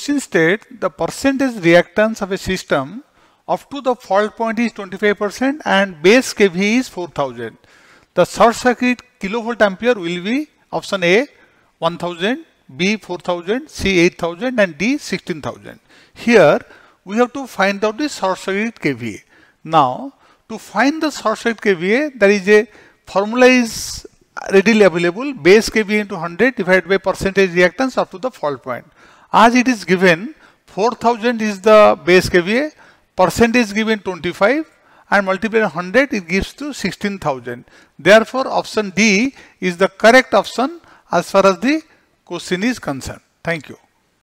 question state the percentage reactance of a system up to the fault point is 25% and base kVA is 4000. The short circuit kilovolt ampere will be option A 1000, B 4000, C 8000 and D 16000. Here we have to find out the short circuit kVA. Now to find the short circuit kVA there is a formula is readily available base kVA into 100 divided by percentage reactance up to the fault point. As it is given 4000 is the base kVA percentage given 25 and multiplied 100 it gives to 16000 therefore option D is the correct option as far as the question is concerned. Thank you